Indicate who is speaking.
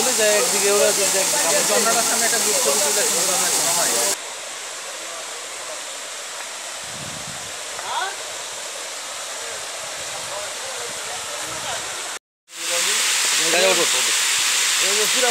Speaker 1: চলে যায় একদিকে ওরা।
Speaker 2: চন্দ্রাটার সামনে একটা গ্রুপ ছবি তুলে সুন্দর হয়
Speaker 1: এই যে পুরা